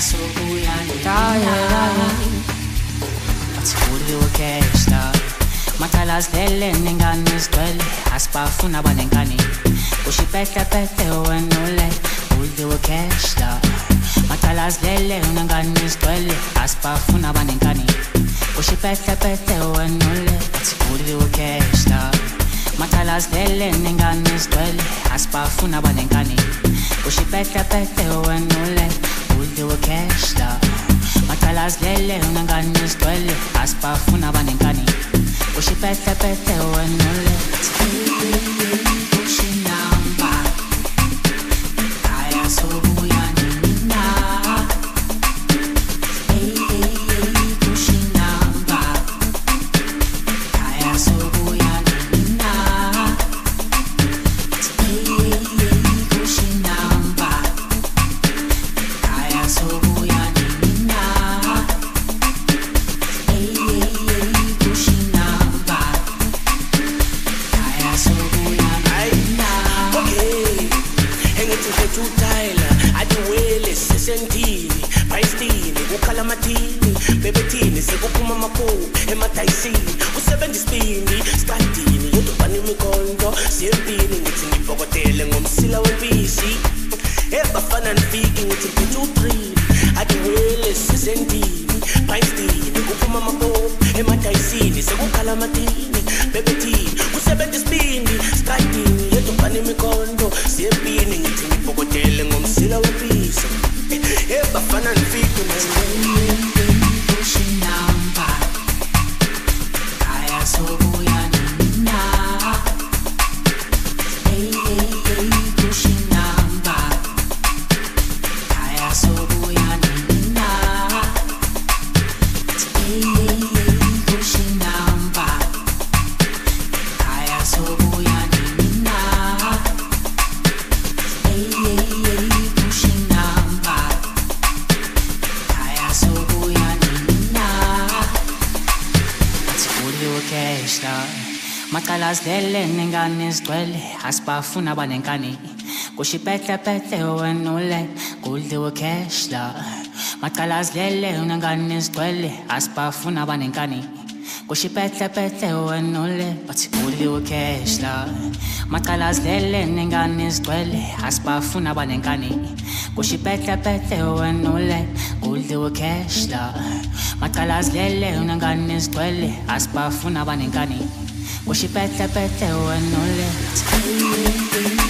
ey kushinamba ekhaya sobuya nini na Ey ey ey kushinamba Ay kushinamba ekhaya sobuya nini Kaya, na Athuli ukeshla Mathalazilele nengane sigcwele Asibafuna abanenkani Ushiphehle-phehle wena ule Uli ukeshla Mathalazilele nengane sigcwele Asibafuna abanenkani Ushiphehle-phehle wena ule Athi uli ukeshla Mathalazilele nengane sigcwele Asibafuna abanenkani Ushiphehle-phehle wena ule Uli ukeshla Mathalazilele unengane sigcwele asibafuna abanenkani ushiphehle-phehle wena kukhala amathini bebethini sekuphuma amaphuphu emadayisini. Usebenza isipindi stadini yodobani imikhonto siyempini ngithi ngibhokotele ngomsila wempisi ebafana nifiki ngithi mfethu utrili adiwele sisentini phayisitini kuphuma amaphuphu emadayisini sekukhala amathini bebethini. Usebenza isipindi stadini yedobani imikhonto siyempini ngithi ngibhokotele ngomsila wempisi nifiki kushinamba athuli ukeshla mathalazilele nengane sigcwele asibafuna abanenkani kushiphehle-phehle wena ule kudliwe ukheshla mathalazilele unengane sigcwele asibafuna abanenkani kushiphehle-phehle wena ule bathi kudliwe ukheshla mathalazilele nengane sigcwele asibafuna abanenkani kushiphehle-phehle wena ule kudliwe ukheshla mathalazilele unengane sigcwele asibafuna abanenkani kushiphehle-phehle wena ule kushinamba